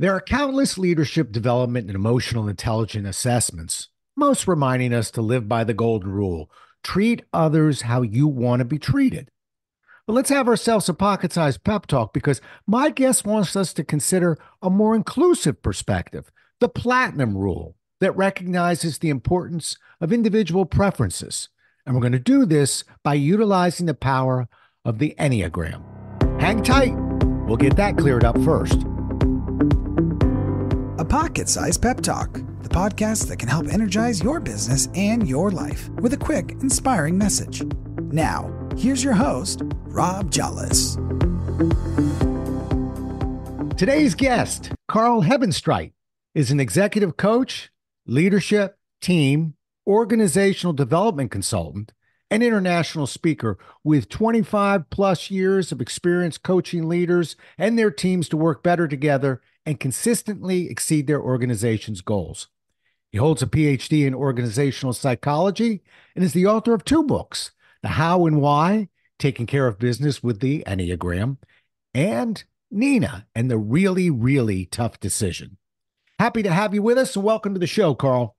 There are countless leadership development and emotional intelligence assessments, most reminding us to live by the golden rule treat others how you want to be treated. But let's have ourselves a pocket sized pep talk because my guest wants us to consider a more inclusive perspective, the platinum rule that recognizes the importance of individual preferences. And we're going to do this by utilizing the power of the Enneagram. Hang tight, we'll get that cleared up first. A pocket sized pep talk, the podcast that can help energize your business and your life with a quick, inspiring message. Now, here's your host, Rob Jolles. Today's guest, Karl Hebenstreit, is an executive coach, leadership, team, organizational development consultant, and international speaker with 25 plus years of experience coaching leaders and their teams to work better together and consistently exceed their organization's goals. He holds a PhD in organizational psychology and is the author of two books The How and Why Taking Care of Business with the Enneagram and Nina and the Really, Really Tough Decision. Happy to have you with us and welcome to the show, Karl.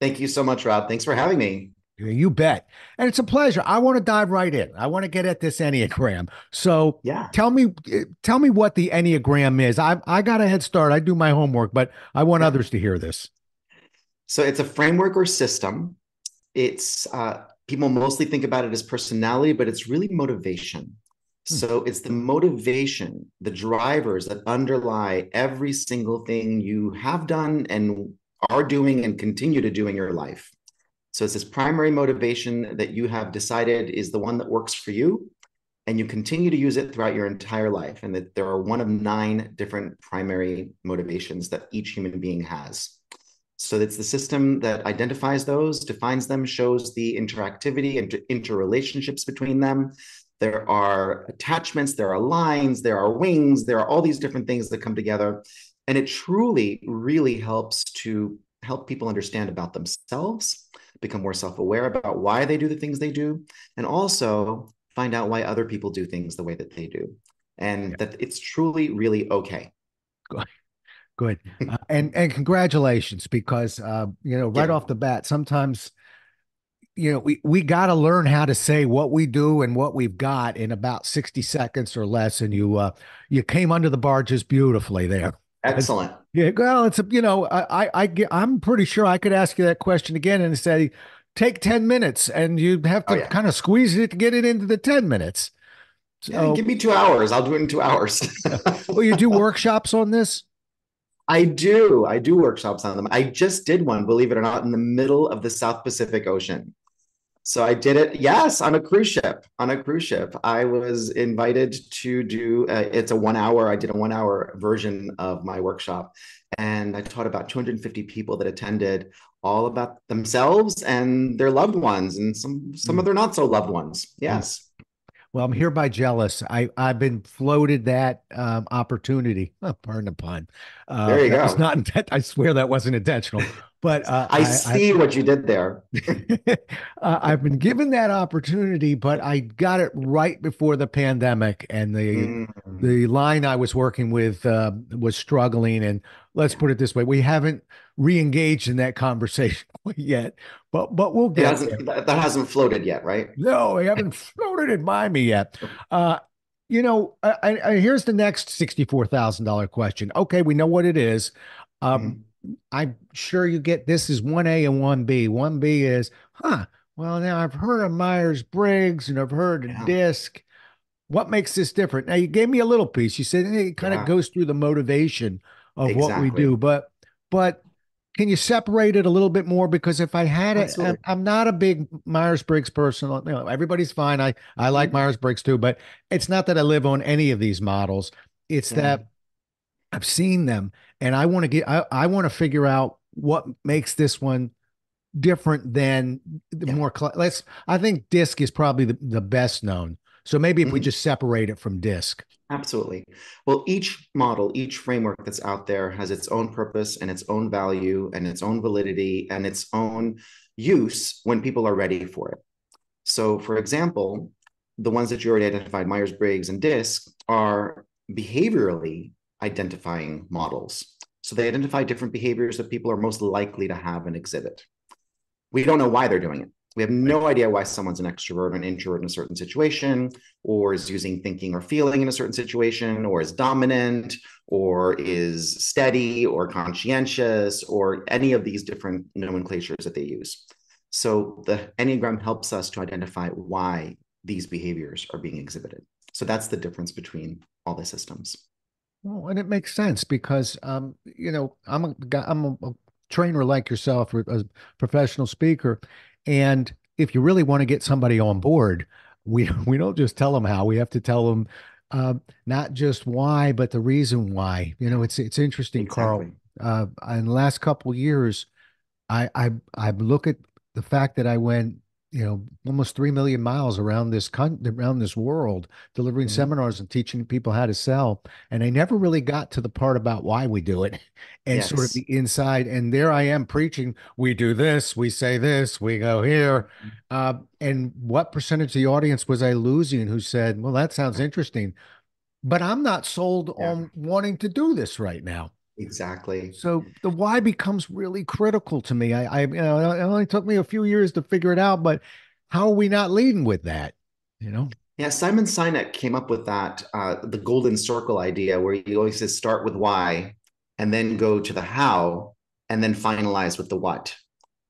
Thank you so much, Rob. Thanks for having me. You bet. And it's a pleasure. I want to dive right in. I want to get at this Enneagram. So yeah. tell me tell me what the Enneagram is. I I got a head start. I do my homework, but I want yeah. others to hear this. So it's a framework or system. It's uh, people mostly think about it as personality, but it's really motivation. Hmm. So it's the motivation, the drivers that underlie every single thing you have done and are doing and continue to do in your life. So it's this primary motivation that you have decided is the one that works for you, and you continue to use it throughout your entire life. And that there are one of nine different primary motivations that each human being has. So it's the system that identifies those, defines them, shows the interactivity and interrelationships between them. There are attachments, there are lines, there are wings, there are all these different things that come together. And it truly, really helps to help people understand about themselves become more self-aware about why they do the things they do and also find out why other people do things the way that they do. And yeah. that it's truly really okay. Good good uh, and and congratulations because uh, you know right yeah. off the bat sometimes you know we we got to learn how to say what we do and what we've got in about 60 seconds or less and you uh you came under the bar just beautifully there excellent yeah, well, it's a you know I I, I I'm pretty sure I could ask you that question again and say take ten minutes and you have oh, to oh, yeah. kind of squeeze it to get it into the ten minutes. So, yeah, give me two hours. I'll do it in two hours. well, you do workshops on this. I do. I do workshops on them. I just did one, believe it or not, in the middle of the South Pacific Ocean. So I did it, yes, on a cruise ship. On a cruise ship, I was invited to do. Uh, it's a one hour. I did a one hour version of my workshop, and I taught about 250 people that attended, all about themselves and their loved ones, and some some mm. of their not so loved ones. Yes. Well, I'm hereby jealous. I I've been floated that um, opportunity. Oh, pardon the pun. Uh, there you go. Was not. I swear that wasn't intentional. But uh, I, I, see I, what you did there. uh, I've been given that opportunity, but I got it right before the pandemic, and the mm. the line I was working with uh, was struggling. And let's put it this way: we haven't re-engaged in that conversation yet, but but we'll get hasn't, that, hasn't floated yet, right? No, we haven't floated in by me yet. Uh, you know, I, I, here's the next sixty-four thousand dollar question. Okay, we know what it is. Um, mm I'm sure you get this is 1A and 1B. 1B is, huh, well, now I've heard of Myers Briggs and I've heard of yeah. DISC. What makes this different? Now, you gave me a little piece. You said hey, it kind yeah. of goes through the motivation of exactly. what we do, but, but, can you separate it a little bit more? Because if I had it, I'm, I'm not a big Myers Briggs person. You know, everybody's fine. I I like mm-hmm. Myers Briggs too, but it's not that I live on any of these models. It's yeah. that I've seen them and I want to get I, I want to figure out what makes this one different than the yeah. more let's I think disc is probably the, the best known. So maybe if mm-hmm. we just separate it from disc. Absolutely. Well, each model, each framework that's out there has its own purpose and its own value and its own validity and its own use when people are ready for it. So, for example, the ones that you already identified, Myers Briggs and DISC, are behaviorally identifying models. So they identify different behaviors that people are most likely to have and exhibit. We don't know why they're doing it. We have no idea why someone's an extrovert or an introvert in a certain situation, or is using thinking or feeling in a certain situation, or is dominant, or is steady, or conscientious, or any of these different nomenclatures that they use. So the Enneagram helps us to identify why these behaviors are being exhibited. So that's the difference between all the systems. Well, and it makes sense because, um, you know, I'm a I'm a, a trainer like yourself, a professional speaker, and if you really want to get somebody on board, we we don't just tell them how. We have to tell them uh, not just why, but the reason why. You know, it's it's interesting, exactly. Karl. Uh, in the last couple years, I I I look at the fact that I went you know almost 3 million miles around this con- around this world delivering mm-hmm. seminars and teaching people how to sell and i never really got to the part about why we do it and yes. sort of the inside and there i am preaching we do this we say this we go here mm-hmm. uh, and what percentage of the audience was i losing who said well that sounds interesting but i'm not sold yeah. on wanting to do this right now Exactly. So the why becomes really critical to me. I, I, you know, it only took me a few years to figure it out, but how are we not leading with that? You know? Yeah, Simon Sinek came up with that, uh, the golden circle idea, where he always says start with why, and then go to the how, and then finalize with the what.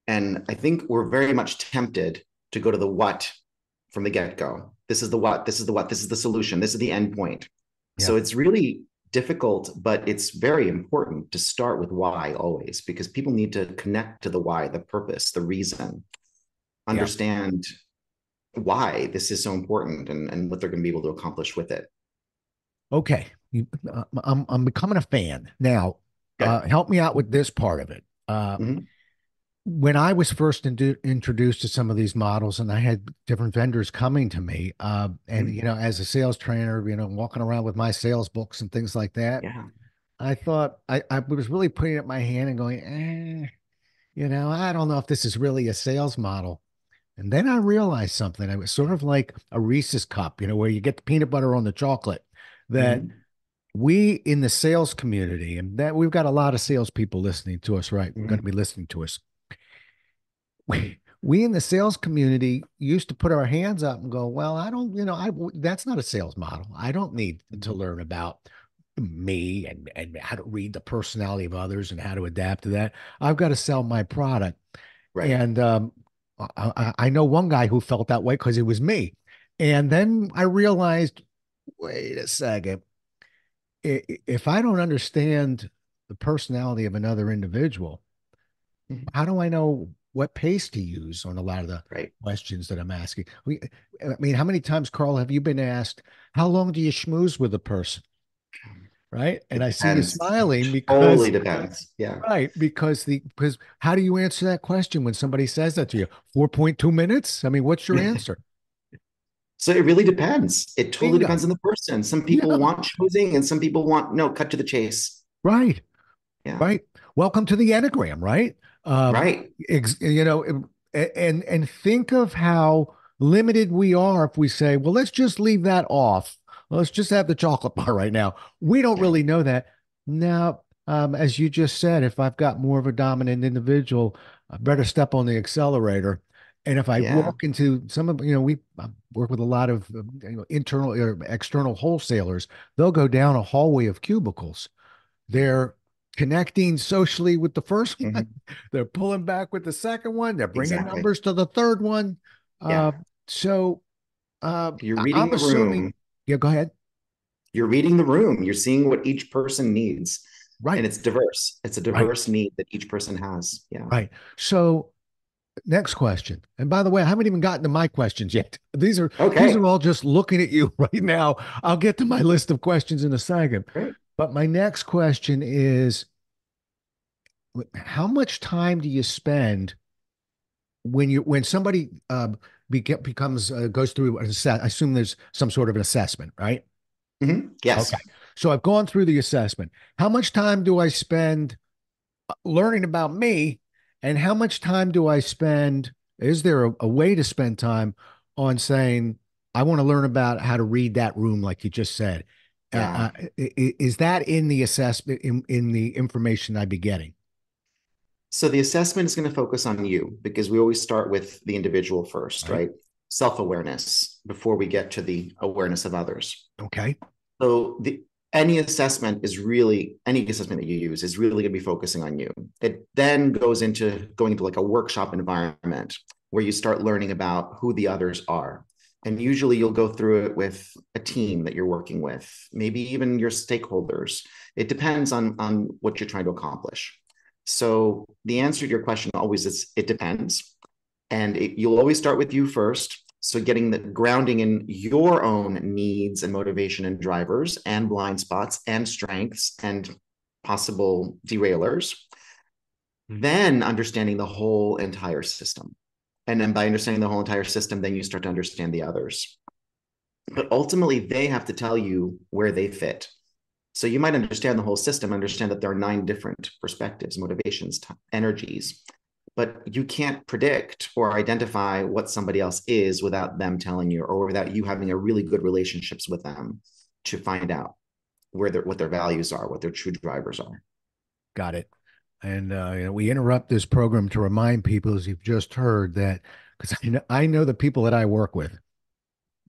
And I think we're very much tempted to go to the what from the get go. This is the what. This is the what. This is the solution. This is the end point. Yeah. So it's really difficult, but it's very important to start with why always, because people need to connect to the why, the purpose, the reason, understand yeah. why this is so important and, and what they're going to be able to accomplish with it. Okay. Uh, I'm, I'm becoming a fan now. Uh, help me out with this part of it. Uh, mm-hmm when I was first in- introduced to some of these models, and I had different vendors coming to me, uh, and mm-hmm. you know, as a sales trainer, you know, walking around with my sales books and things like that, yeah. I thought I, I was really putting up my hand and going, eh, you know, I don't know if this is really a sales model. And then I realized something. It was sort of like a Reese's cup, you know, where you get the peanut butter on the chocolate. That mm-hmm. we in the sales community, and that we've got a lot of salespeople listening to us, right? Mm-hmm. Going to be listening to us we, we in the sales community used to put our hands up and go, well, I don't, you know, I that's not a sales model. I don't need to learn about me and and how to read the personality of others and how to adapt to that. I've got to sell my product. Right. And um, I, I know one guy who felt that way because it was me. And then I realized, wait a second. If I don't understand the personality of another individual, mm-hmm. how do I know what pace to use on a lot of the right. questions that I'm asking. We, I mean, how many times, Karl, have you been asked, how long do you schmooze with a person? Right. And I see you smiling because totally depends. Yeah. Right. Because the because how do you answer that question when somebody says that to you? 4.2 minutes? I mean, what's your answer? So it really depends. It totally Bingo. depends on the person. Some people yeah. want choosing and some people want no cut to the chase. Right. Yeah. Right. Welcome to the Enneagram, right? Um, right. Ex, you know, and and think of how limited we are if we say, well, let's just leave that off. Let's just have the chocolate bar right now. We don't really know that. Now, um, as you just said, if I've got more of a dominant individual, I better step on the accelerator. And if I yeah. walk into some of, you know, we work with a lot of you know, internal or external wholesalers, they'll go down a hallway of cubicles. They're connecting socially with the first one. Mm-hmm. They're pulling back with the second one. They're bringing exactly. numbers to the third one. Yeah. Uh, so uh, you're reading I'm the assuming, room. Yeah, go ahead. You're reading the room. You're seeing what each person needs. Right. And it's diverse. It's a diverse right. need that each person has. Yeah. Right. So next question. And by the way, I haven't even gotten to my questions yet. These are okay. these are all just looking at you right now. I'll get to my list of questions in a second. Great. But my next question is how much time do you spend when you when somebody uh, becomes uh, goes through an assess- I assume there's some sort of an assessment, right? Mm-hmm. Yes. Okay. So I've gone through the assessment. How much time do I spend uh, learning about me, and how much time do I spend? Is there a, a way to spend time on saying I want to learn about how to read that room, like you just said? Uh, uh, is that in the assessment in, in the information I'd be getting? So the assessment is going to focus on you because we always start with the individual first, right? right? Self-awareness before we get to the awareness of others. Okay. So the any assessment is really any assessment that you use is really going to be focusing on you. It then goes into going into like a workshop environment where you start learning about who the others are. And usually you'll go through it with a team that you're working with, maybe even your stakeholders. It depends on, on what you're trying to accomplish. So the answer to your question always is it depends. And it, you'll always start with you first. So getting the grounding in your own needs and motivation and drivers and blind spots and strengths and possible derailers. Hmm. Then understanding the whole entire system. And then by understanding the whole entire system, then you start to understand the others. But ultimately, they have to tell you where they fit. So you might understand the whole system, understand that there are nine different perspectives, motivations, t- energies, but you can't predict or identify what somebody else is without them telling you or without you having a really good relationships with them to find out where their what their values are, what their true drivers are. Got it. And uh, you know, we interrupt this program to remind people, as you've just heard, that because I know, I know the people that I work with,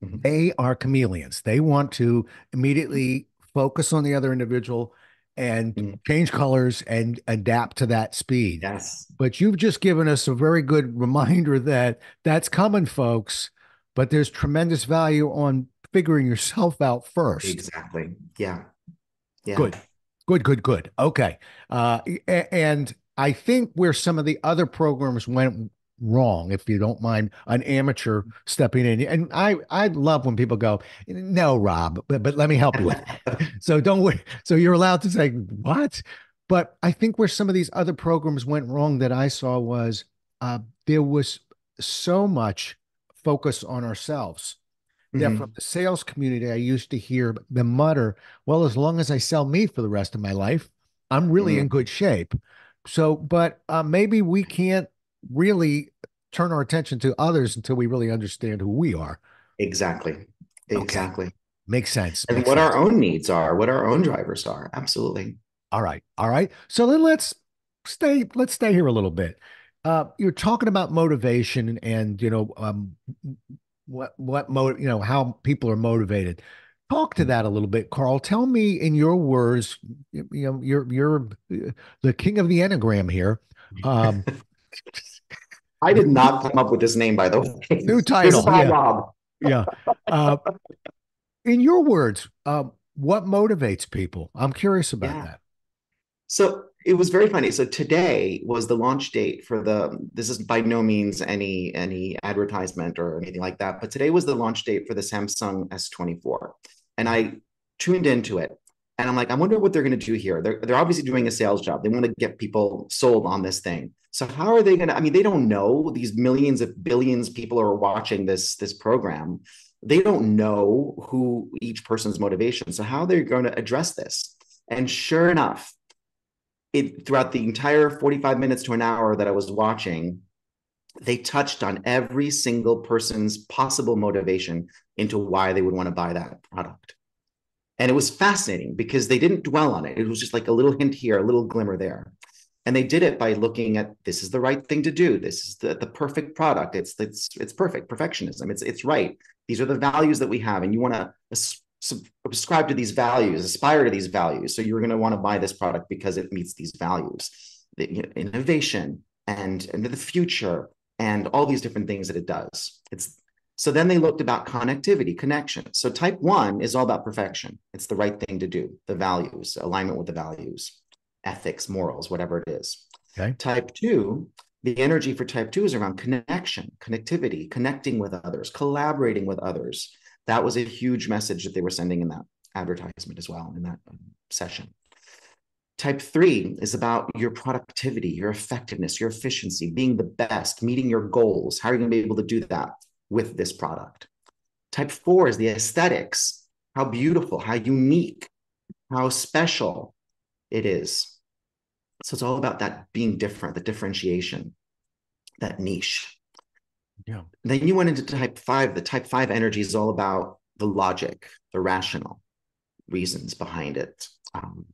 mm-hmm. they are chameleons. They want to immediately focus on the other individual and mm-hmm. change colors and adapt to that speed. Yes. But you've just given us a very good reminder that that's coming, folks. But there's tremendous value on figuring yourself out first. Exactly. Yeah. Yeah. Good. Good, good, good. Okay. Uh, and I think where some of the other programs went wrong, if you don't mind an amateur stepping in. And I, I love when people go, no, Rob, but, but let me help you with it. so don't worry. So you're allowed to say, what? But I think where some of these other programs went wrong that I saw was uh, there was so much focus on ourselves mm-hmm. that from the sales community, I used to hear them mutter, well, as long as I sell me for the rest of my life, I'm really mm-hmm. in good shape. So, but uh, maybe we can't really turn our attention to others until we really understand who we are. Exactly. Exactly. Okay. Makes sense. And Makes what sense. our own needs are, what our own drivers are. Absolutely. All right. All right. So then let's stay, let's stay here a little bit. Uh, you're talking about motivation and, you know, um, what what mo- you know how people are motivated. Talk to that a little bit karl. Tell me in your words you know you're you're the king of the enneagram here. Um i did not come up with this name by the way. New title yeah, Rob. yeah. Uh, in your words uh, what motivates people? I'm curious about yeah. that. So it was very funny. So today was the launch date for the. This is by no means any any advertisement or anything like that, but today was the launch date for the Samsung S24, and I tuned into it, and I'm like, I wonder what they're going to do here. They're they're obviously doing a sales job. They want to get people sold on this thing. So how are they going to? I mean, they don't know these millions of billions people are watching this this program. They don't know who each person's motivation. So how they're going to address this? And sure enough, it throughout the entire 45 minutes to an hour that I was watching, they touched on every single person's possible motivation into why they would want to buy that product. And it was fascinating because they didn't dwell on it. It was just like a little hint here, a little glimmer there. And they did it by looking at this is the right thing to do. This is the, the perfect product. It's it's it's perfect. Perfectionism. It's it's right. These are the values that we have. And you want to subscribe to these values, aspire to these values. So you're going to want to buy this product because it meets these values, the you know, innovation and, and the future and all these different things that it does. It's so then they looked about connectivity, connection. So type one is all about perfection. It's the right thing to do, the values, alignment with the values, ethics, morals, whatever it is. Okay. Type two, the energy for type two is around connection, connectivity, connecting with others, collaborating with others, that was a huge message that they were sending in that advertisement as well in that um, session. Type three is about your productivity, your effectiveness, your efficiency, being the best, meeting your goals. How are you going to be able to do that with this product? Type four is the aesthetics, how beautiful, how unique, how special it is. So it's all about that being different, the differentiation, that niche. Yeah. Then you went into type five. The type five energy is all about the logic, the rational, reasons behind it. Um,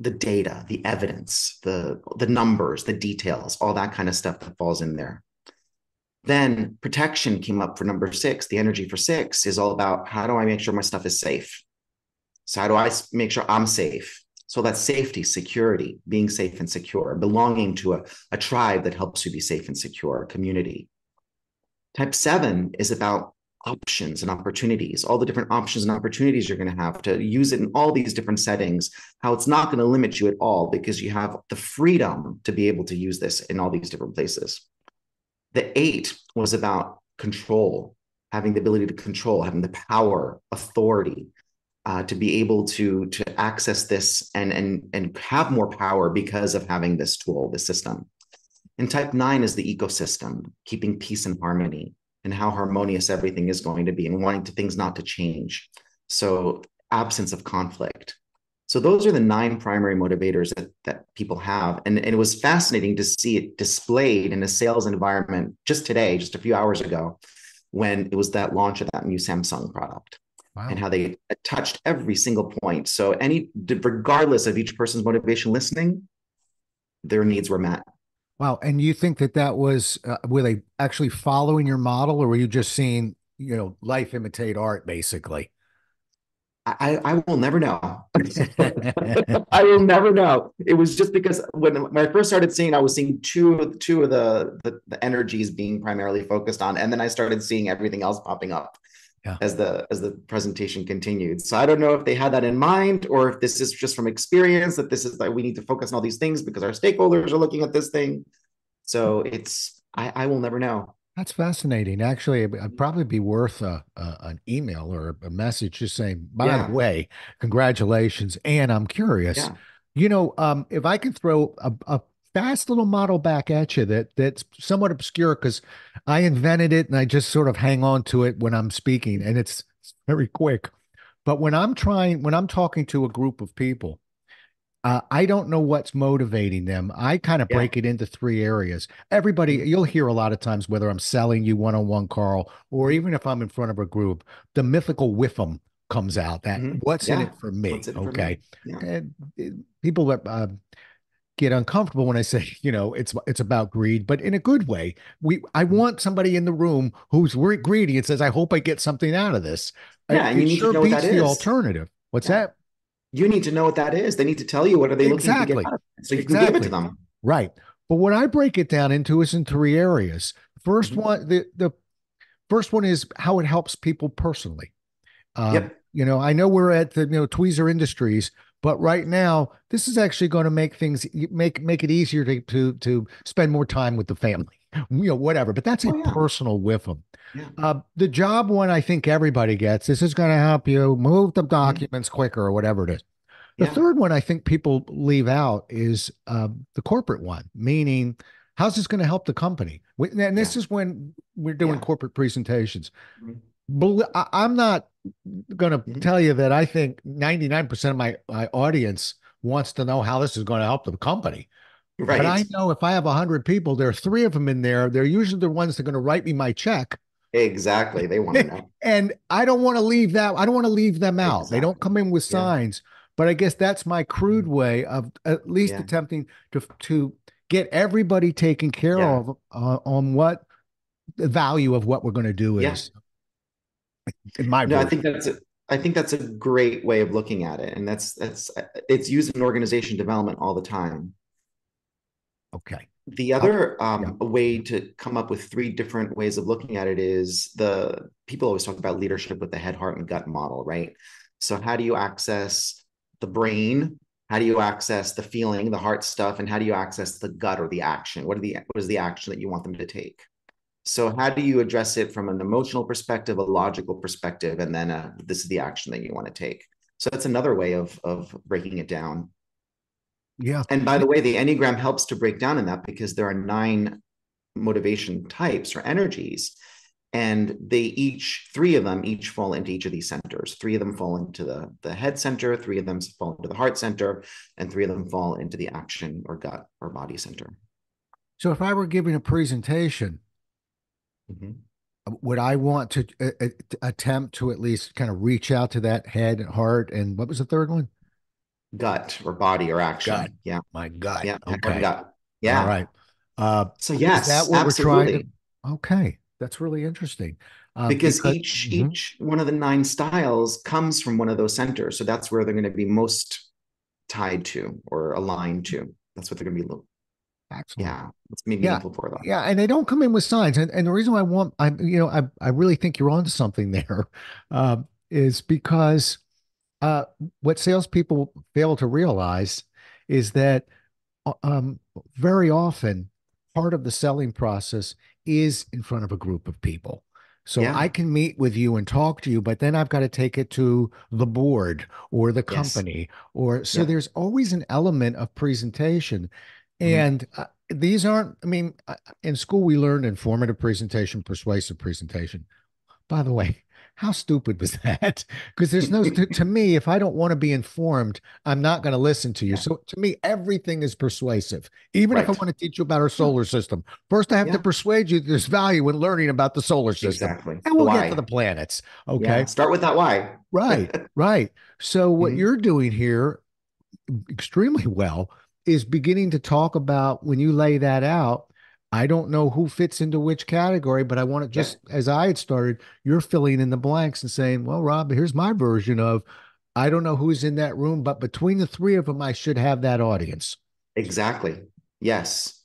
the data, the evidence, the the numbers, the details, all that kind of stuff that falls in there. Then protection came up for number six. The energy for six is all about how do I make sure my stuff is safe? So how do I make sure I'm safe? So that's safety, security, being safe and secure, belonging to a, a tribe that helps you be safe and secure, community. Type seven is about options and opportunities, all the different options and opportunities you're going to have to use it in all these different settings, how it's not going to limit you at all because you have the freedom to be able to use this in all these different places. The eight was about control, having the ability to control, having the power, authority, uh, to be able to to access this and and and have more power because of having this tool, this system. And type nine is the ecosystem, keeping peace and harmony, and how harmonious everything is going to be, and wanting to, things not to change. So absence of conflict. So those are the nine primary motivators that, that people have. And, and it was fascinating to see it displayed in a sales environment just today, just a few hours ago, when it was that launch of that new Samsung product. Wow. And how they touched every single point. So any regardless of each person's motivation listening, their needs were met. Wow. And you think that that was, uh, were they actually following your model or were you just seeing, you know, life imitate art basically? I, I will never know. I will never know. It was just because when, when I first started seeing, I was seeing two two of the, the, the energies being primarily focused on, and then I started seeing everything else popping up yeah. as the as the presentation continued. So I don't know if they had that in mind, or if this is just from experience that this is that we need to focus on all these things because our stakeholders are looking at this thing. So it's I, I will never know. That's fascinating. Actually, it'd probably be worth a, a, an email or a message just saying, by yeah. the way, congratulations. And I'm curious, yeah. you know, um, if I can throw a, a, fast little model back at you that that's somewhat obscure because I invented it and I just sort of hang on to it when I'm speaking and it's very quick. But when I'm trying, when I'm talking to a group of people, uh, I don't know what's motivating them. I kind of break yeah. it into three areas. Everybody, mm-hmm. you'll hear a lot of times whether I'm selling you one on one, Karl, or even if I'm in front of a group, the mythical whiffum comes out. That mm-hmm. what's yeah. in it for me? It okay, for me? Yeah. And, uh, people uh, get uncomfortable when I say, you know, it's it's about greed, but in a good way. We I mm-hmm. want somebody in the room who's greedy and says, "I hope I get something out of this." Yeah, and you need sure to know what that the is. alternative. What's yeah. that? You need to know what that is. They need to tell you what are they exactly. looking to get out of it, so you exactly. can give it to them. Right. But what I break it down into is in three areas. 1st mm-hmm. one, the the first one is how it helps people personally. Um, yep. You know, I know we're at the you know Tweezer Industries, but right now, this is actually going to make things make make it easier to to to spend more time with the family, you know, whatever. But that's a oh, yeah. personal with them. Yeah. Uh, the job one, I think everybody gets. This is going to help you move the mm-hmm. documents mm-hmm. quicker or whatever it is. The yeah. third one I think people leave out is uh, the corporate one, meaning how's this going to help the company? And this is when we're doing corporate presentations. I'm not going to mm-hmm. tell you that I think 99% of my, my audience wants to know how this is going to help the company. Right. But I know if I have 100 people, there are three of them in there. They're usually the ones that are going to write me my check. Exactly. They want to know. and I don't want to leave that. I don't want to leave them out. Exactly. They don't come in with signs. Yeah. But I guess that's my crude mm-hmm. way of at least yeah. attempting to to get everybody taken care yeah. of uh, on what the value of what we're going to do is in my no, I think that's a, I think that's a great way of looking at it, and that's that's it's used in organization development all the time. Okay. The other um, yeah. way to come up with three different ways of looking at it is the people always talk about leadership with the head, heart, and gut model, right? So how do you access the brain? How do you access the feeling, the heart stuff, and how do you access the gut or the action? What are the what is the action that you want them to take? So how do you address it from an emotional perspective, a logical perspective, and then a, this is the action that you want to take? So that's another way of of breaking it down. Yeah. And by the way, the Enneagram helps to break down in that because there are nine motivation types or energies. And they each, three of them each fall into each of these centers. Three of them fall into the, the head center, three of them fall into the heart center, and three of them fall into the action or gut or body center. So if I were giving a presentation Mm-hmm. would I want to uh, uh, attempt to at least kind of reach out to that head, and heart, and what was the third one? Gut or body or action. Gut. Yeah. My gut. Yeah. Okay. Gut. Yeah. All right. Uh, so yes, is that what absolutely. we're trying to? Okay, that's really interesting. Uh, because, because, each mm-hmm. each one of the nine styles comes from one of those centers, so that's where they're going to be most tied to or aligned to. That's what they're going to be. Excellent. Yeah, it's meaningful yeah. for them. Yeah, and they don't come in with signs. And, and the reason why I want, I you know, I I really think you're onto something there, uh, is because uh, what salespeople fail to realize is that uh, um, very often part of the selling process is in front of a group of people. So yeah. I can meet with you and talk to you, but then I've got to take it to the board or the company yes. or so yeah. there's always an element of presentation. Mm-hmm. And uh, these aren't, I mean, uh, in school we learned informative presentation, persuasive presentation. By the way, how stupid was that? Because there's no, to, to, me, if I don't want to be informed, I'm not going to listen to you. So to me, everything is persuasive. Even right. if I want to teach you about our solar system, first I have yeah. to persuade you there's value in learning about the solar system. Exactly. And we'll why. get to the planets. Okay. Yeah. Start with that why. right. Right. So what mm-hmm. you're doing here extremely well is beginning to talk about when you lay that out I don't know who fits into which category, but I want to just yeah. as I had started, you're filling in the blanks and saying, well, Rob, here's my version of I don't know who's in that room, but between the three of them, I should have that audience. Exactly. Yes.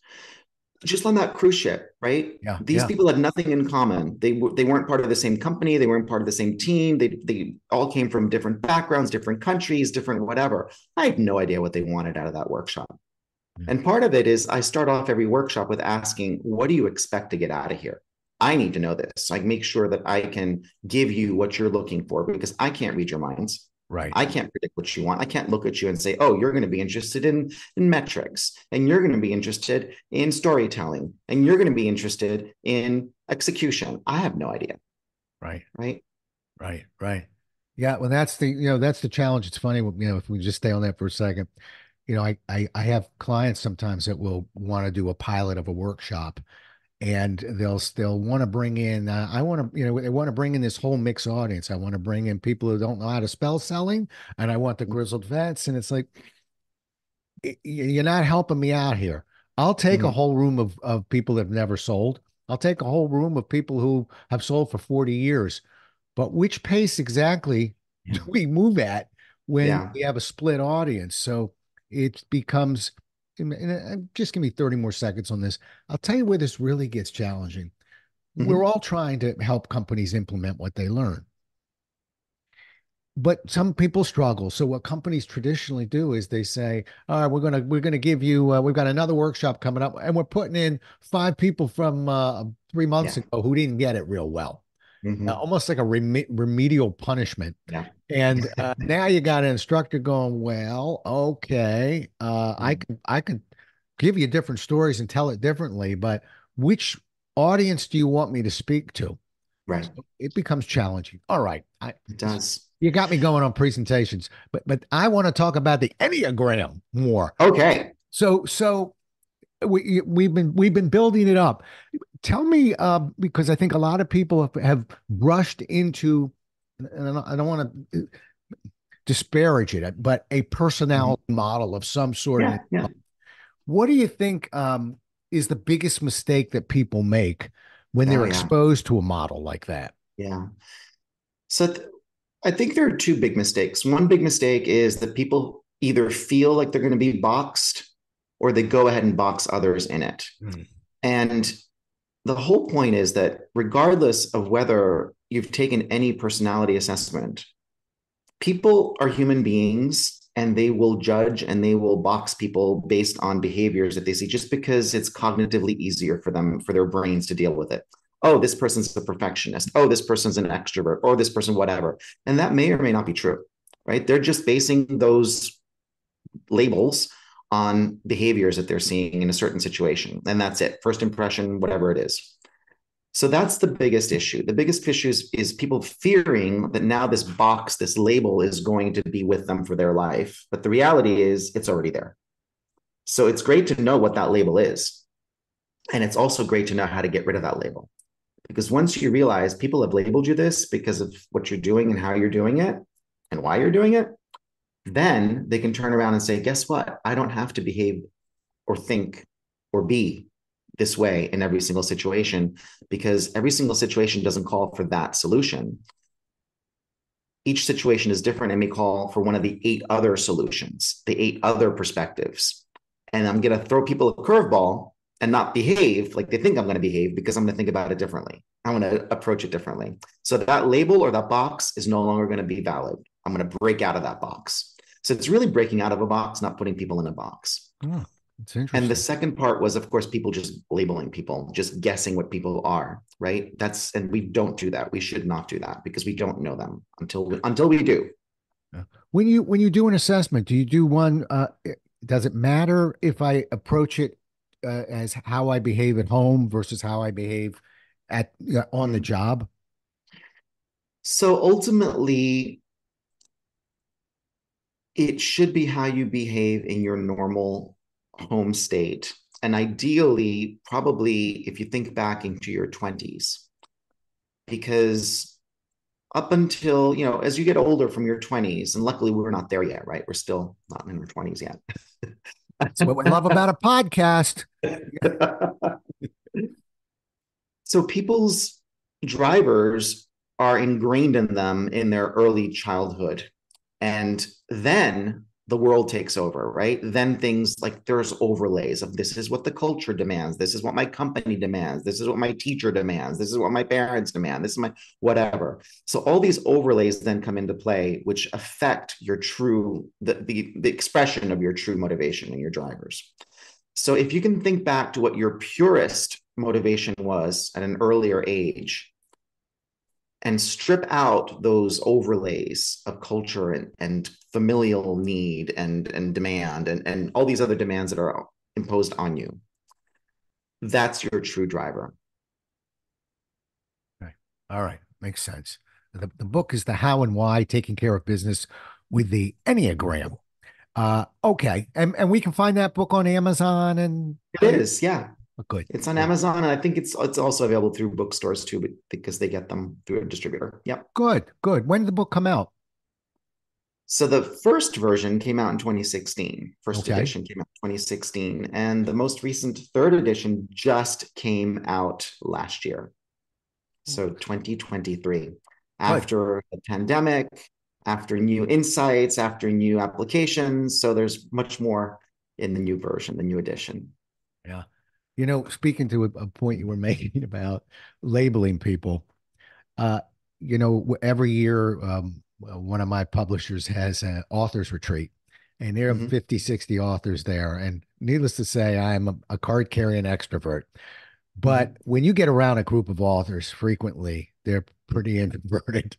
Just on that cruise ship, right? Yeah. These yeah. people had nothing in common. They they weren't part of the same company. They weren't part of the same team. They they all came from different backgrounds, different countries, different whatever. I had no idea what they wanted out of that workshop. And part of it is I start off every workshop with asking, what do you expect to get out of here? I need to know this. I make sure that I can give you what you're looking for because I can't read your minds. Right. I can't predict what you want. I can't look at you and say, "Oh, you're going to be interested in in metrics, and you're going to be interested in storytelling, and you're going to be interested in execution." I have no idea. Right. Right. Right. Right. Yeah. Well, that's the you know that's the challenge. It's funny, you know, if we just stay on that for a second you know, I, I, I have clients sometimes that will want to do a pilot of a workshop and they'll they'll want to bring in uh, I want to you know they want to bring in this whole mixed audience. I want to bring in people who don't know how to spell selling and I want the grizzled vets and it's like you're not helping me out here. I'll take mm-hmm. a whole room of of people that have never sold. I'll take a whole room of people who have sold for 40 years. But which pace exactly do we move at when yeah. we have a split audience? So it becomes and just give me 30 more seconds on this. I'll tell you where this really gets challenging. Mm-hmm. We're all trying to help companies implement what they learn. But some people struggle. So what companies traditionally do is they say, "All right, we're gonna we're gonna give you uh, we've got another workshop coming up, and we're putting in five people from uh, three months yeah. ago who didn't get it real well." Mm-hmm. uh, almost like a rem- remedial punishment. Yeah. And uh, now you got an instructor going, well, okay, uh, mm-hmm. I can I can give you different stories and tell it differently, but which audience do you want me to speak to? Right. So it becomes challenging. All right. I, it does. You got me going on presentations, but but I want to talk about the Enneagram more. Okay. So so we we've been we've been building it up. Tell me, uh, because I think a lot of people have, have rushed into, and I don't, want to disparage it, but a personality mm-hmm. model of some sort. Yeah, yeah. What do you think um, is the biggest mistake that people make when they're oh, yeah. exposed to a model like that? Yeah. So th- I think there are two big mistakes. One big mistake is that people either feel like they're going to be boxed or they go ahead and box others in it. Mm. And the whole point is that regardless of whether you've taken any personality assessment, people are human beings and they will judge and they will box people based on behaviors that they see just because it's cognitively easier for them, for their brains to deal with it. Oh, this person's a perfectionist. Oh, this person's an extrovert or this person, whatever. And that may or may not be true, right? They're just basing those labels on behaviors that they're seeing in a certain situation. And that's it. First impression, whatever it is. So that's the biggest issue. The biggest issue is, is people fearing that now this box, this label is going to be with them for their life. But the reality is it's already there. So it's great to know what that label is. And it's also great to know how to get rid of that label. Because once you realize people have labeled you this because of what you're doing and how you're doing it and why you're doing it, then they can turn around and say, guess what? I don't have to behave or think or be this way in every single situation because every single situation doesn't call for that solution. Each situation is different and may call for one of the eight other solutions, the eight other perspectives. And I'm going to throw people a curveball and not behave like they think I'm going to behave because I'm going to think about it differently. I'm going to approach it differently. So that label or that box is no longer going to be valid. I'm going to break out of that box. So it's really breaking out of a box, not putting people in a box. Oh. And the second part was, of course, people just labeling people, just guessing what people are, right? That's and we don't do that. We should not do that because we don't know them until we, until we do. When you when you do an assessment, do you do one? Uh, does it matter if I approach it uh, as how I behave at home versus how I behave at uh, on the job? So ultimately, it should be how you behave in your normal home state. And ideally, probably if you think back into your 20s, because up until, you know, as you get older from your 20s, and luckily we're not there yet, right? We're still not in our 20s yet. That's what we love about a podcast. so people's drivers are ingrained in them in their early childhood. And then the world takes over, right? Then things like there's overlays of this is what the culture demands, this is what my company demands, this is what my teacher demands, this is what my parents demand, this is my whatever. So all these overlays then come into play, which affect your true the the, the expression of your true motivation and your drivers. So if you can think back to what your purest motivation was at an earlier age, and strip out those overlays of culture and, and familial need and, and demand and, and all these other demands that are imposed on you. That's your true driver. Right. All right. Makes sense. The, the book is The How and Why Taking Care of Business with the Enneagram. Uh, okay. And, and we can find that book on Amazon and it is, yeah. Oh, good. It's on Amazon, and I think it's it's also available through bookstores too, but because they get them through a distributor. Yep. Good. Good. When did the book come out? So the first version came out in 2016. First Okay. edition came out in 2016, and the most recent third edition just came out last year. So 2023, after the pandemic, after new insights, after new applications. So there's much more in the new version, the new edition. You know, speaking to a, a point you were making about labeling people, uh, you know, every year, um, one of my publishers has an authors retreat, and there are Mhm. 50, 60 authors there. And needless to say, I'm a, a card carrying extrovert. But when you get around a group of authors frequently, they're pretty introverted.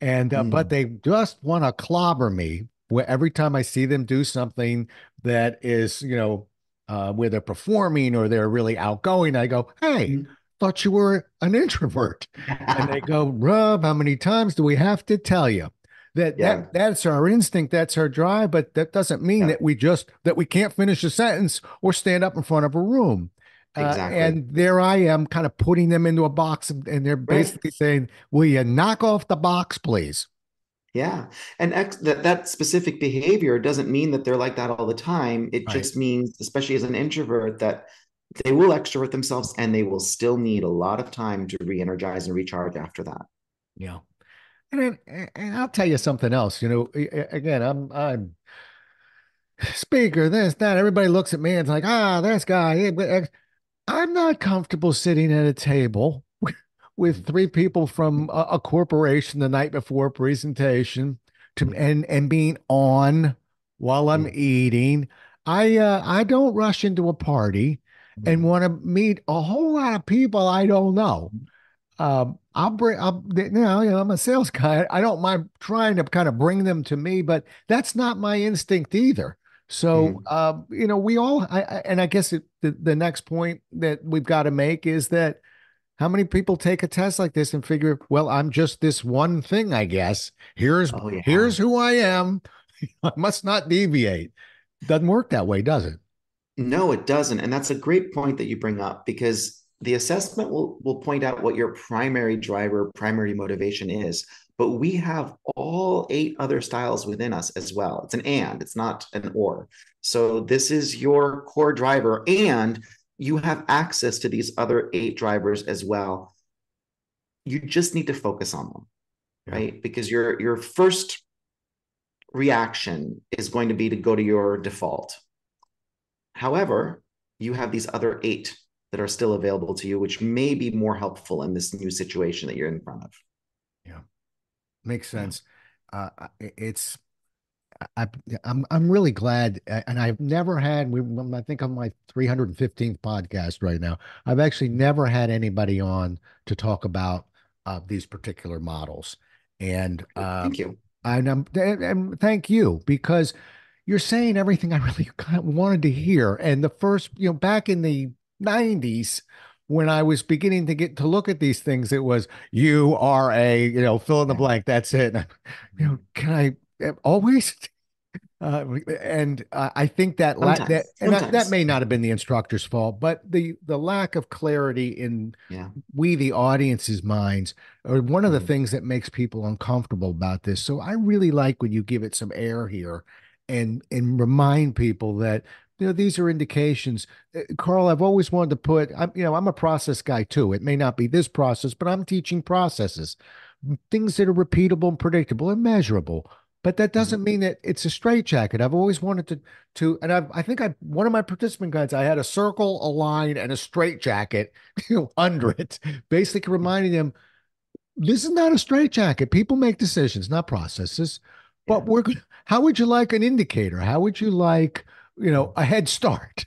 And, uh, but Mm. they just want to clobber me where every time I see them do something that is, you know, uh, where they're performing or they're really outgoing, I go, Hey, Mhm. thought you were an introvert. And they go, Rob, how many times do we have to tell you? That, Yeah. that that's our instinct, that's our drive, but that doesn't mean Yeah. that we just that we can't finish a sentence or stand up in front of a room. Uh, Exactly. and there I am, kind of putting them into a box, and and they're basically saying, "Will you knock off the box, please?" Yeah. And ex- that, that specific behavior doesn't mean that they're like that all the time. It Right. just means, especially as an introvert, that they will extrovert themselves and they will still need a lot of time to re-energize and recharge after that. Yeah. And then, and I'll tell you something else. You know, again, I'm I'm speaker, this, that. Everybody looks at me and it's like, ah, this guy. eh, I'm not comfortable sitting at a table with three people from a, a corporation the night before presentation to and and being on while I'm eating. I uh, I don't rush into a party and want to meet a whole lot of people I don't know. Um, I'll bring, I'll, you know, you know, I'm a sales guy. I don't mind trying to kind of bring them to me, but that's not my instinct either. So, uh, you know, we all, I, I and I guess it, the the next point that we've got to make is that how many people take a test like this and figure, well, I'm just this one thing, I guess. Here's Oh, yeah. here's who I am. I must not deviate. Doesn't work that way, does it? No, it doesn't. And that's a great point that you bring up because the assessment will will point out what your primary driver, primary motivation is. But we have all eight other styles within us as well. It's an and, it's not an or. So this is your core driver, and you have access to these other eight drivers as well. You just need to focus on them, yeah. right? Because your your first reaction is going to be to go to your default. However, you have these other eight that are still available to you, which may be more helpful in this new situation that you're in front of. Yeah, makes sense. Yeah. Uh, it's I, I'm I'm really glad, and I've never had. We, I think on my 315th podcast right now. I've actually never had anybody on to talk about uh, these particular models. And uh, thank you. And, um, and thank you because you're saying everything I really kind of wanted to hear. And the first, you know, back in the 90s, when I was beginning to get to look at these things, it was you are a, you know, fill in the blank. That's it. You know, can I eh, always? Uh, and uh, I think that la- that and that, that, may not have been the instructor's fault, but the the lack of clarity in yeah. we the audience's minds are one of the mm-hmm. things that makes people uncomfortable about this. So I really like when you give it some air here and and remind people that you know these are indications uh, karl i've always wanted to put i'm you know i'm a process guy too it may not be this process but i'm teaching processes things that are repeatable and predictable and measurable but that doesn't mm-hmm. mean that it's a straitjacket. I've always wanted to to, and I've, I think I one of my participant guides I had a circle, a line, and a straitjacket you know, under it, basically reminding them this is not a straitjacket. People make decisions, not processes. But we're how would you like an indicator? How would you like, you know, a head start?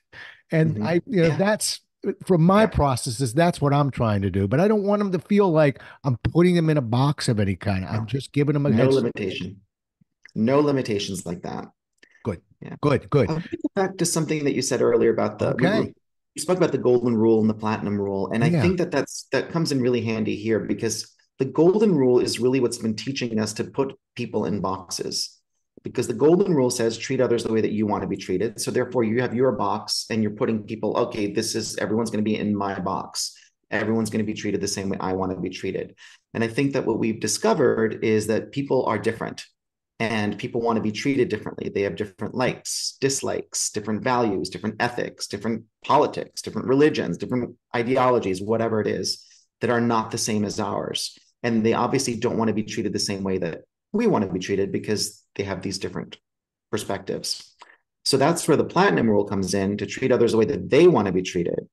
And mm-hmm. I, you know, yeah. that's from my yeah. processes, that's what I'm trying to do. But I don't want them to feel like I'm putting them in a box of any kind. I'm just giving them a no limitation. No limitations like that. Good. Yeah. Good. Good. I'll get back to something that you said earlier about the. Okay. you spoke about the golden rule and the platinum rule, and I yeah. think that that's that comes in really handy here because the golden rule is really what's been teaching us to put people in boxes because the golden rule says treat others the way that you want to be treated so therefore you have your box and you're putting people okay this is everyone's going to be in my box everyone's going to be treated the same way i want to be treated and i think that what we've discovered is that people are different and people want to be treated differently they have different likes dislikes different values different ethics different politics different religions different ideologies whatever it is that are not the same as ours and they obviously don't want to be treated the same way that we want to be treated because they have these different perspectives. So that's where the platinum rule comes in to treat others the way that they want to be treated.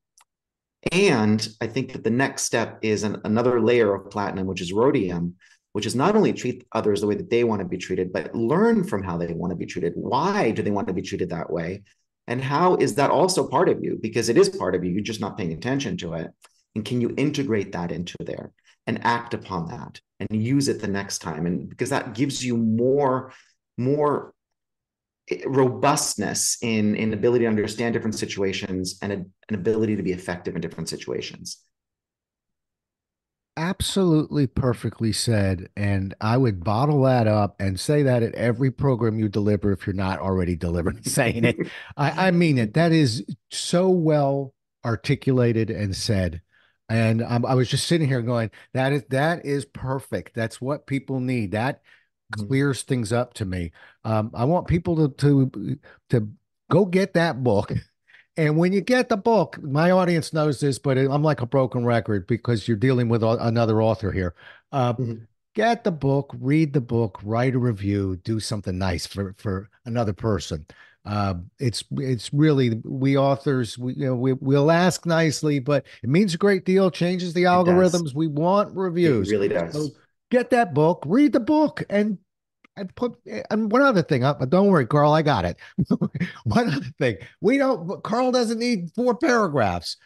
And I think that the next step is an, another layer of platinum, which is rhodium, which is not only treat others the way that they want to be treated, but learn from how they want to be treated. Why do they want to be treated that way? And how is that also part of you? Because it is part of you, you're just not paying attention to it. And can you integrate that into there? and act upon that and use it the next time and because that gives you more more eh, robustness in in ability to understand different situations and a, an ability to be effective in different situations absolutely perfectly said and i would bottle that up and say that at every program you deliver if you're not already delivering saying it I, I mean it that is so well articulated and said and um, I was just sitting here going, that is that is perfect. That's what people need. That mm-hmm. clears things up to me. Um, I want people to to to go get that book. And when you get the book, my audience knows this, but I'm like a broken record because you're dealing with another author here. Uh, mm-hmm. Get the book, read the book, write a review, do something nice for for another person. Uh, it's it's really we authors we you know we we'll ask nicely, but it means a great deal. Changes the algorithms. We want reviews. It really does. So get that book, read the book, and and put and one other thing up. But don't worry, Karl, I got it. one other thing, we don't. Karl doesn't need four paragraphs.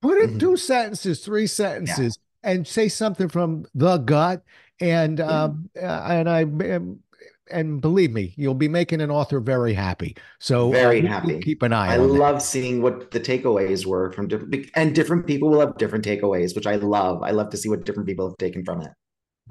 Put in mm-hmm. two sentences, three sentences, yeah. and say something from the gut. And um, and I and believe me, you'll be making an author very happy. So uh, very uh, happy. Keep an eye. I love that. seeing what the takeaways were from different, and different people will have different takeaways, which I love. I love to see what different people have taken from it.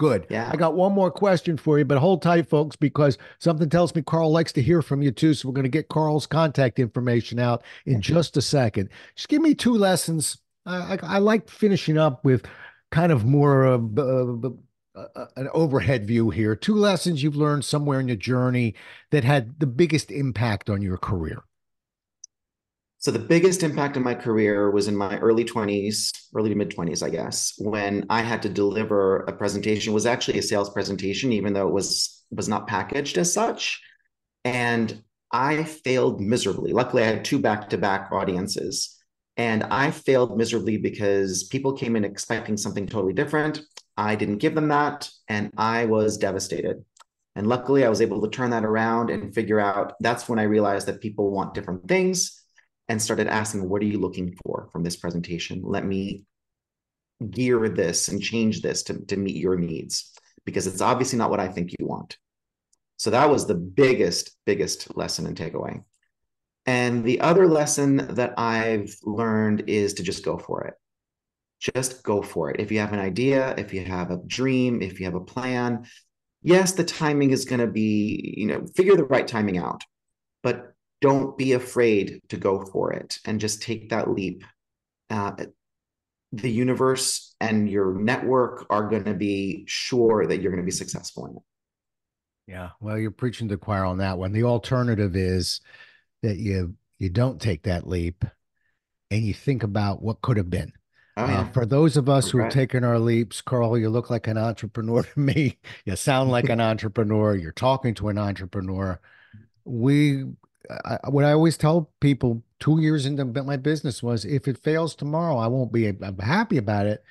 Good. Yeah. I got one more question for you, but hold tight, folks, because something tells me Karl likes to hear from you too. So we're going to get Karl's contact information out in just a second. Just give me two lessons I, I, I like finishing up with kind of more of uh, uh, an overhead view here. Two lessons you've learned somewhere in your journey that had the biggest impact on your career. So the biggest impact on my career was in my early 20s, early to mid 20s, I guess, when I had to deliver a presentation. It was actually a sales presentation, even though it was was not packaged as such. And I failed miserably. Luckily, I had two back-to-back audiences. And I failed miserably because people came in expecting something totally different. I didn't give them that, and I was devastated. And luckily, I was able to turn that around and figure out that's when I realized that people want different things and started asking, What are you looking for from this presentation? Let me gear this and change this to, to meet your needs because it's obviously not what I think you want. So that was the biggest, biggest lesson and takeaway. And the other lesson that I've learned is to just go for it. Just go for it. If you have an idea, if you have a dream, if you have a plan, yes, the timing is going to be, you know, figure the right timing out. But don't be afraid to go for it and just take that leap. Uh, the universe and your network are going to be sure that you're going to be successful in it. Yeah, well, you're preaching to the choir on that one. The alternative is that you you don't take that leap and you think about what could have been. Uh, for those of us who have taken our leaps, Karl, you look like an entrepreneur to me. You sound like an entrepreneur. You're talking to an entrepreneur. We I, what I always tell people two years into my business was if it fails tomorrow, I won't be I'm happy about it,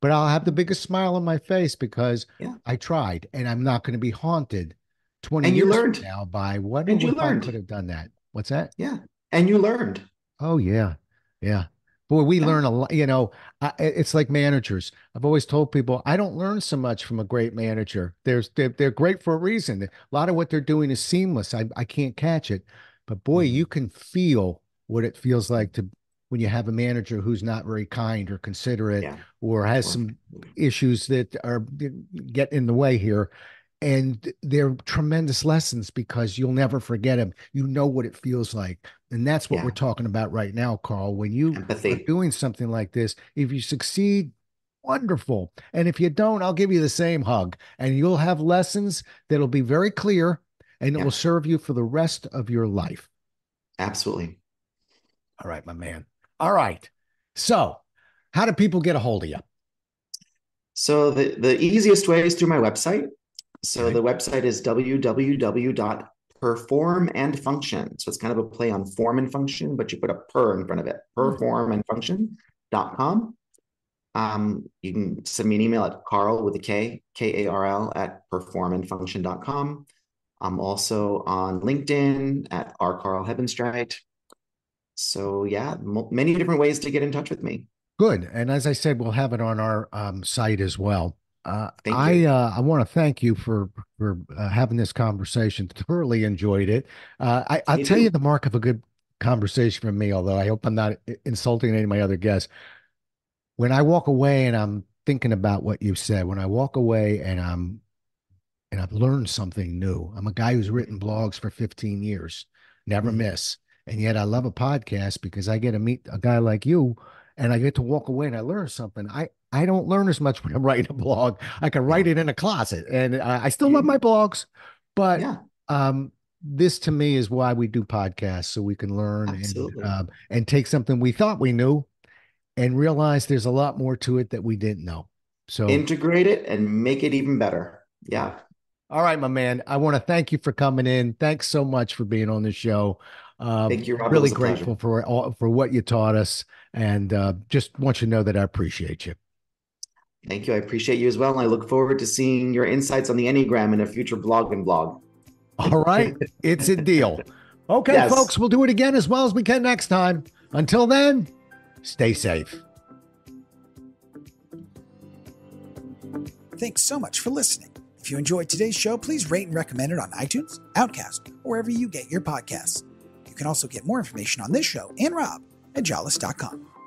but I'll have the mm-hmm. biggest smile on my face because yeah. I tried and I'm not going to be haunted 20 and years you learned. now by what and you learned. I could have done that. What's that? Yeah. And you learned. Oh, yeah. Yeah. Boy, we yeah. learn a lot. You know, I, it's like managers. I've always told people I don't learn so much from a great manager. There's they're, they're great for a reason. A lot of what they're doing is seamless. I, I can't catch it. But boy, mm-hmm. you can feel what it feels like to when you have a manager who's not very kind or considerate yeah. or has some issues that are get in the way here and they're tremendous lessons because you'll never forget them you know what it feels like and that's what yeah. we're talking about right now karl when you Empathy. are doing something like this if you succeed wonderful and if you don't i'll give you the same hug and you'll have lessons that'll be very clear and it will serve you for the rest of your life. Absolutely. All right, my man. All right. So, how do people get a hold of you? So, the, the easiest way is through my website. So, okay. the website is www.perform and function. So, it's kind of a play on form and function, but you put a per in front of it, perform and function.com. Um, you can send me an email at Karl with a K, K A R L at performandfunction.com. I'm also on LinkedIn at R. Karl Hebenstreit. So yeah, m- many different ways to get in touch with me. Good, and as I said, we'll have it on our um, site as well. Uh, I uh, I want to thank you for for uh, having this conversation. Thoroughly enjoyed it. Uh, I, I'll tell you the mark of a good conversation from me. Although I hope I'm not insulting any of my other guests. When I walk away and I'm thinking about what you said, when I walk away and I'm and I've learned something new. I'm a guy who's written blogs for 15 years, never mm-hmm. miss. And yet I love a podcast because I get to meet a guy like you and I get to walk away and I learn something. I, I don't learn as much when I'm writing a blog. I can write it in a closet and I, I still love my blogs, but yeah. um, this to me is why we do podcasts so we can learn and, um, and take something we thought we knew and realize there's a lot more to it that we didn't know. So integrate it and make it even better. Yeah. All right, my man. I want to thank you for coming in. Thanks so much for being on the show. Um, thank you, Rob. Really grateful for all, for what you taught us, and uh, just want you to know that I appreciate you. Thank you. I appreciate you as well, and I look forward to seeing your insights on the Enneagram in a future blog and blog. All right, it's a deal. Okay, yes. folks, we'll do it again as well as we can next time. Until then, stay safe. Thanks so much for listening. If you enjoyed today's show, please rate and recommend it on iTunes, Overcast, or wherever you get your podcasts. You can also get more information on this show and Rob at jolles.com.